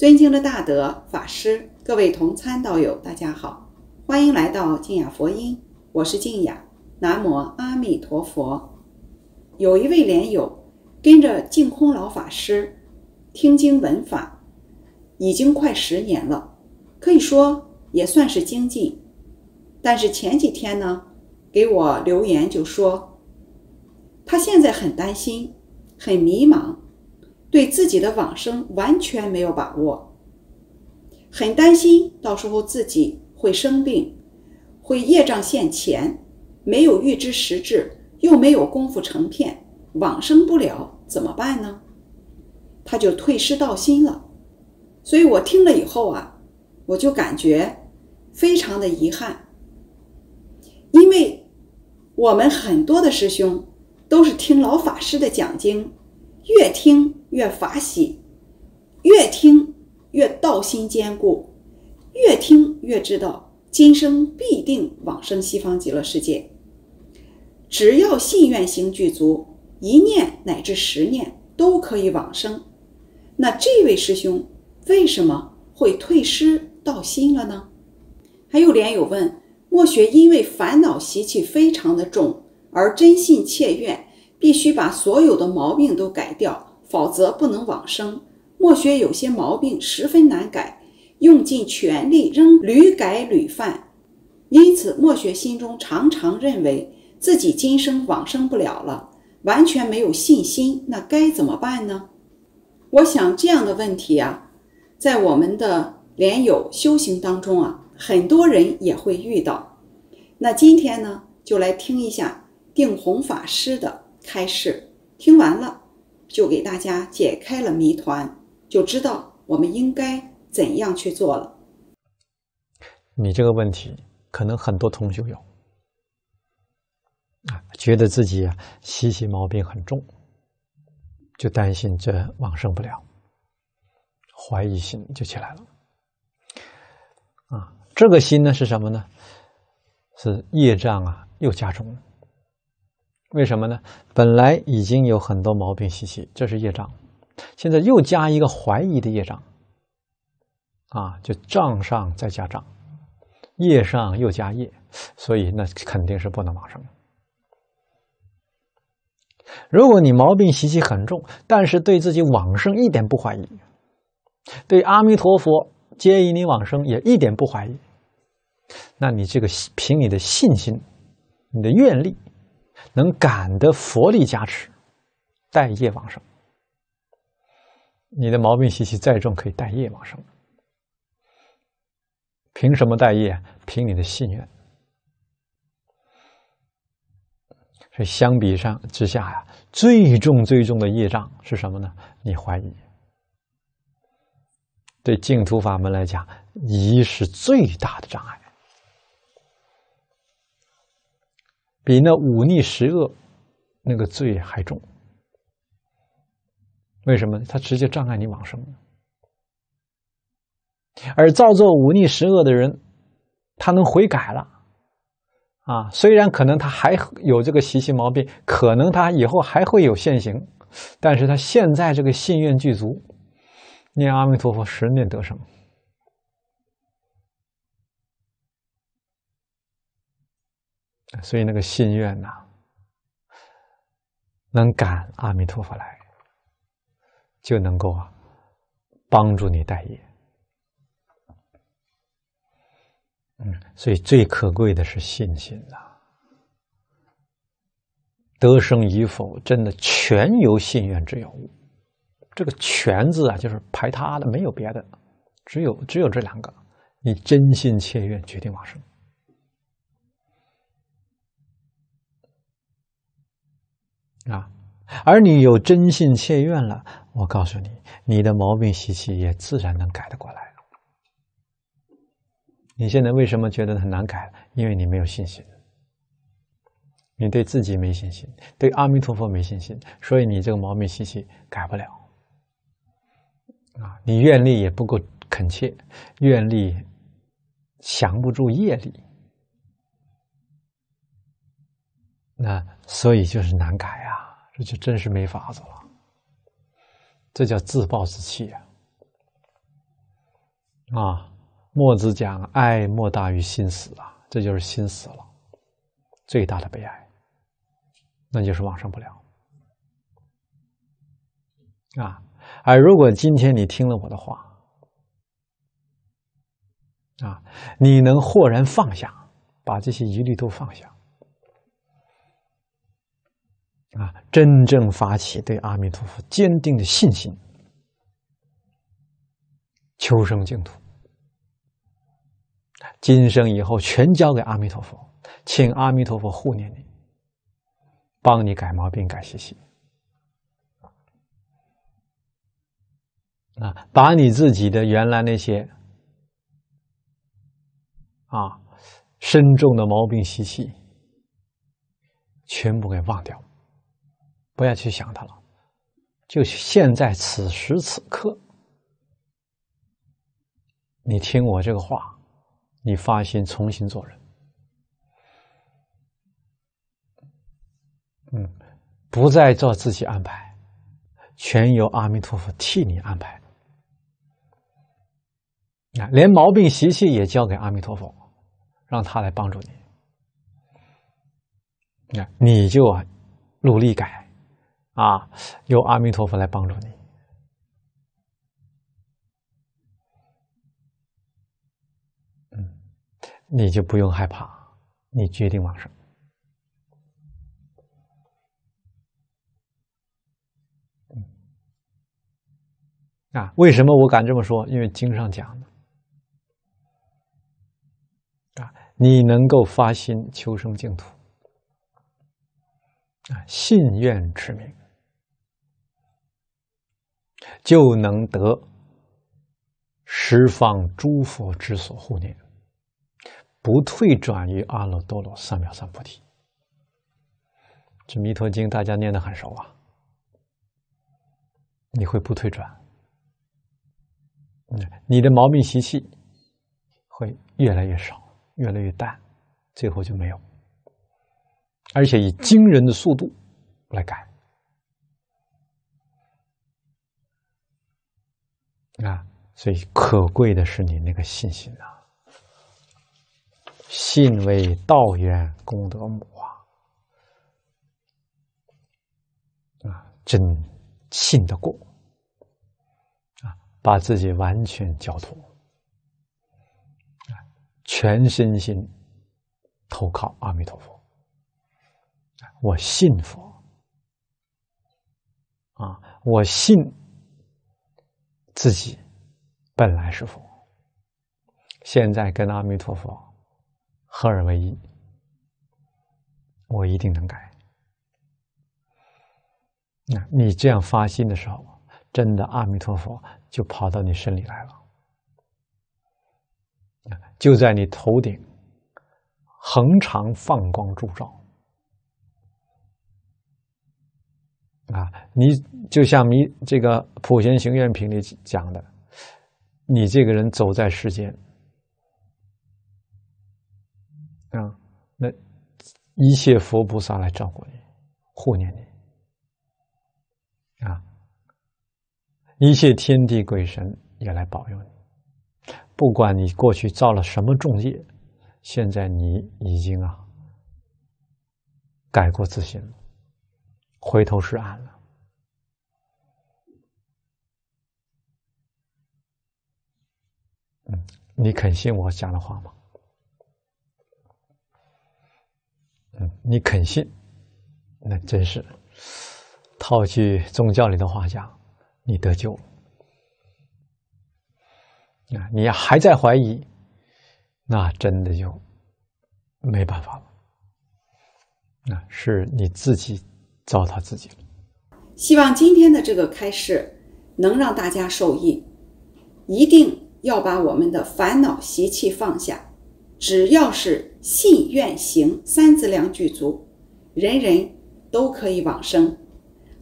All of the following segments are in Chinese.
尊敬的大德法师，各位同参道友，大家好，欢迎来到静雅佛音，我是静雅。南无阿弥陀佛。有一位莲友跟着净空老法师听经闻法，已经快十年了，可以说也算是精进。但是前几天呢，给我留言就说，他现在很担心，很迷茫。对自己的往生完全没有把握，很担心到时候自己会生病，会业障现前，没有预知时至，又没有功夫成片，往生不了怎么办呢？他就退失道心了。所以我听了以后啊，我就感觉非常的遗憾，因为我们很多的师兄都是听老法师的讲经，越听。越法喜，越听越道心坚固，越听越知道今生必定往生西方极乐世界。只要信愿行具足，一念乃至十念都可以往生。那这位师兄为什么会退失道心了呢？还有莲友问：莫学因为烦恼习气非常的重，而真信切愿，必须把所有的毛病都改掉。否则不能往生。莫学有些毛病十分难改，用尽全力仍屡改屡犯，因此莫学心中常常认为自己今生往生不了了，完全没有信心。那该怎么办呢？我想这样的问题啊，在我们的莲友修行当中啊，很多人也会遇到。那今天呢，就来听一下定弘法师的开示，听完了。就给大家解开了谜团，就知道我们应该怎样去做了。你这个问题可能很多同学有啊，觉得自己啊习气毛病很重，就担心这往生不了，怀疑心就起来了。啊，这个心呢是什么呢？是业障啊又加重了。为什么呢？本来已经有很多毛病习气，这是业障，现在又加一个怀疑的业障，啊，就障上再加障，业上又加业，所以那肯定是不能往生。如果你毛病习气很重，但是对自己往生一点不怀疑，对阿弥陀佛接引你往生也一点不怀疑，那你这个凭你的信心，你的愿力。能感得佛力加持，带业往生。你的毛病习气再重，可以带业往生。凭什么带业？凭你的信愿。所以相比上之下呀，最重最重的业障是什么呢？你怀疑。对净土法门来讲，疑是最大的障碍。比那忤逆十恶那个罪还重，为什么？他直接障碍你往生。而造作忤逆十恶的人，他能悔改了啊！虽然可能他还有这个习气毛病，可能他以后还会有现行，但是他现在这个信愿具足，念阿弥陀佛，十念得生。所以那个心愿呐，能感阿弥陀佛来，就能够啊帮助你待业。嗯，所以最可贵的是信心呐，得生与否，真的全由信愿之有。这个“全”字啊，就是排他的，没有别的，只有只有这两个。你真心切愿，决定往生。啊，而你有真信切愿了，我告诉你，你的毛病习气也自然能改得过来。你现在为什么觉得很难改？因为你没有信心，你对自己没信心，对阿弥陀佛没信心，所以你这个毛病习气改不了。啊，你愿力也不够恳切，愿力降不住业力。那所以就是难改啊，这就真是没法子了。这叫自暴自弃啊！啊，墨子讲“爱莫大于心死”啊，这就是心死了，最大的悲哀，那就是往生不了啊。而如果今天你听了我的话，啊，你能豁然放下，把这些疑虑都放下，啊，真正发起对阿弥陀佛坚定的信心，求生净土。今生以后全交给阿弥陀佛，请阿弥陀佛护念你，帮你改毛病、改习气。啊，把你自己的原来那些啊深重的毛病习气全部给忘掉，不要去想它了。就现在此时此刻，你听我这个话。你发心重新做人，嗯，不再做自己安排，全由阿弥陀佛替你安排。啊，连毛病习气也交给阿弥陀佛，让他来帮助你。那你就努力改，啊，由阿弥陀佛来帮助你。你就不用害怕，你决定往生啊？为什么我敢这么说？因为经上讲的啊，你能够发心求生净土啊，信愿持名，就能得十方诸佛之所护念。不退转于阿耨多罗三藐三菩提。这《弥陀经》大家念的很熟啊，你会不退转，你的毛病习气会越来越少，越来越淡，最后就没有，而且以惊人的速度来改啊！所以可贵的是你那个信心啊。信为道源功德母啊！啊，真信得过啊，把自己完全交托，全身心投靠阿弥陀佛我信佛啊，我信自己本来是佛，现在跟阿弥陀佛。合二为一，我一定能改。那你这样发心的时候，真的阿弥陀佛就跑到你身里来了，就在你头顶恒常放光铸照。啊，你就像弥这个普贤行愿品里讲的，你这个人走在世间。啊，那一切佛菩萨来照顾你、护念你，啊，一切天地鬼神也来保佑你。不管你过去造了什么重业，现在你已经啊改过自新了，回头是岸了。嗯，你肯信我讲的话吗？你肯信，那真是套句宗教里的话讲，你得救啊！你还在怀疑，那真的就没办法了。那是你自己糟蹋自己了。希望今天的这个开示能让大家受益，一定要把我们的烦恼习气放下。只要是信愿行三资粮具足，人人都可以往生。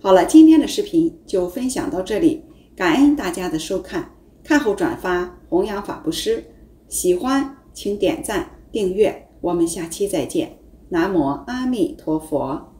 好了，今天的视频就分享到这里，感恩大家的收看，看后转发弘扬法布施，喜欢请点赞订阅，我们下期再见，南无阿弥陀佛。